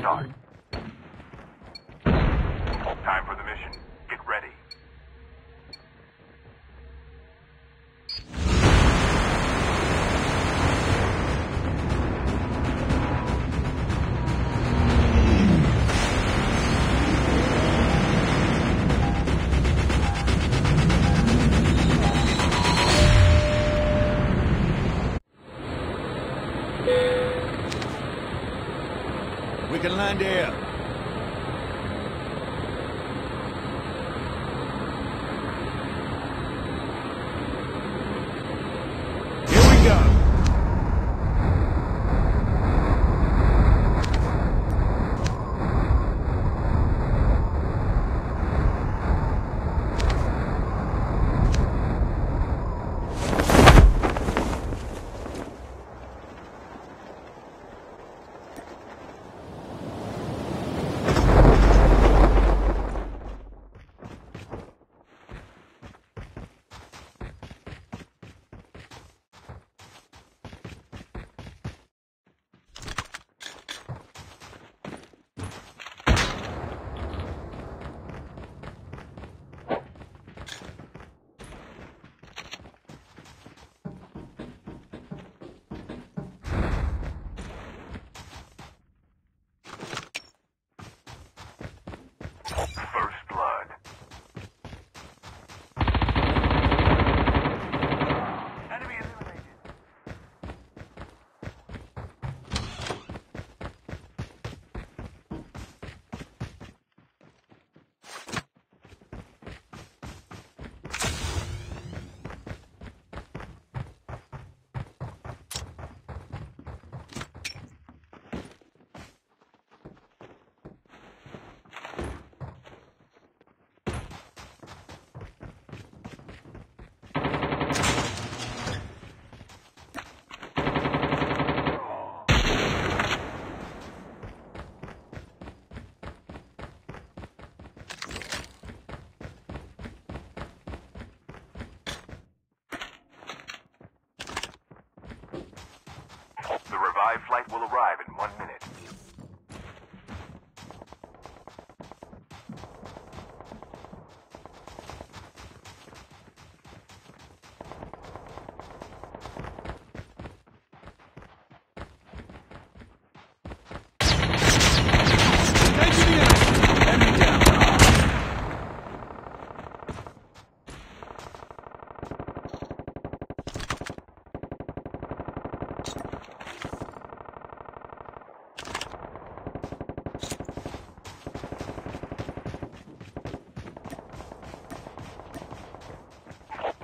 start. Time for the mission. Get ready. Here. Here Revived flight will arrive in one minute. Engaging the enemy. Enemy down.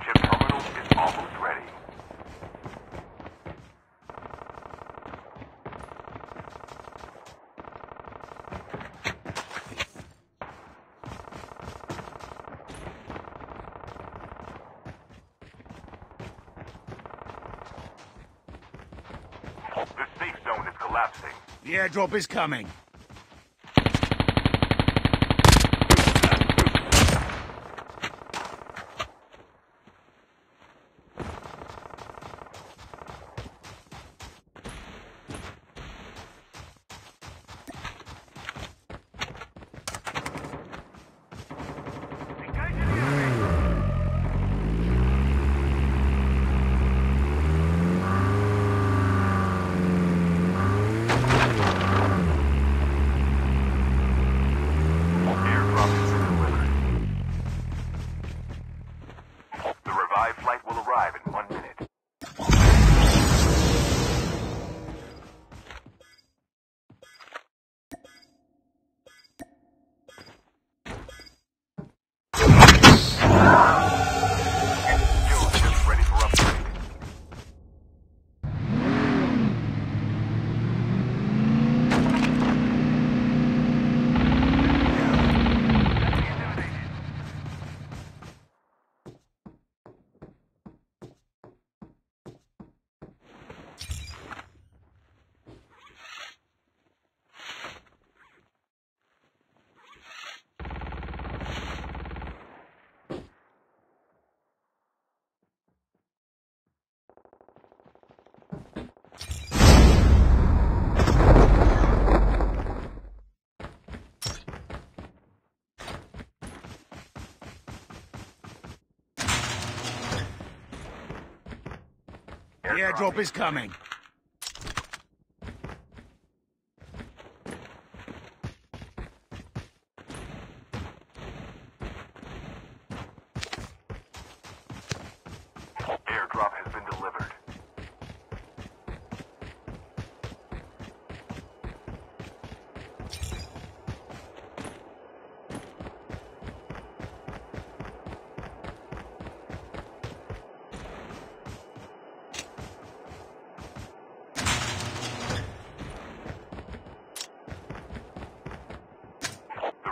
Chip terminal is almost ready. The safe zone is collapsing. The airdrop is coming. Airdrop is coming. Airdrop has been delivered. The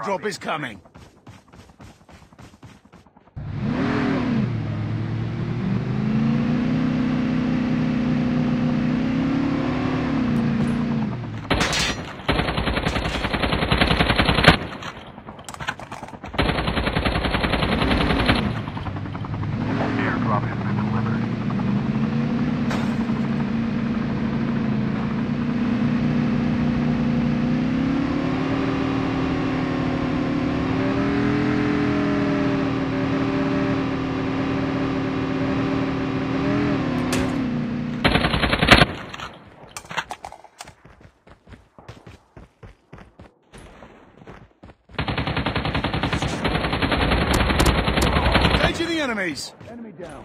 Airdrop is coming. Airdrop has been delivered. Engaging the enemies. Enemy down.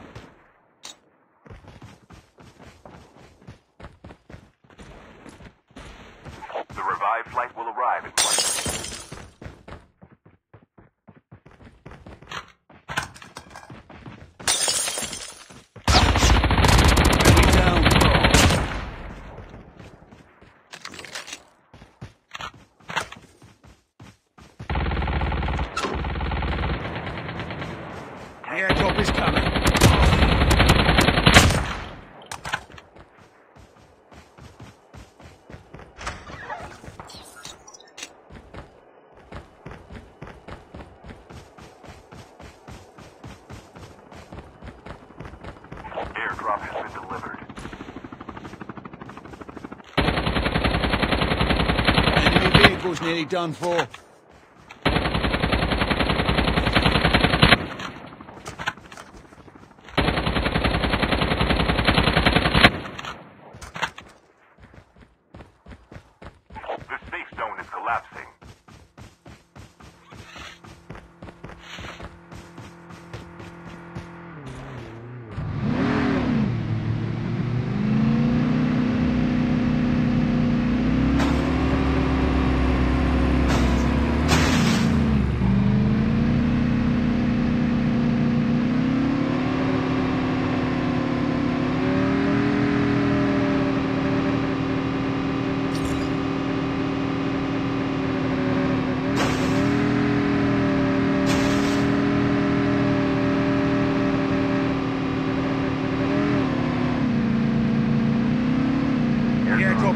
The revived flight will arrive in one minute. Enemy down. The is coming. Airdrop has been delivered. Enemy vehicle's nearly done for. The safe zone is collapsing. The airdrop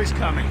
is coming.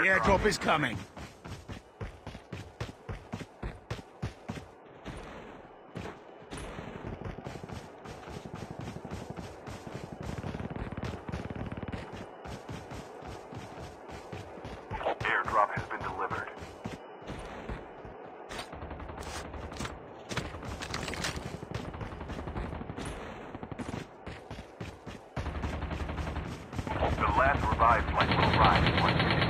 The airdrop is coming. The last revived flight will arrive in one minute.